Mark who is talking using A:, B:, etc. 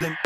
A: Then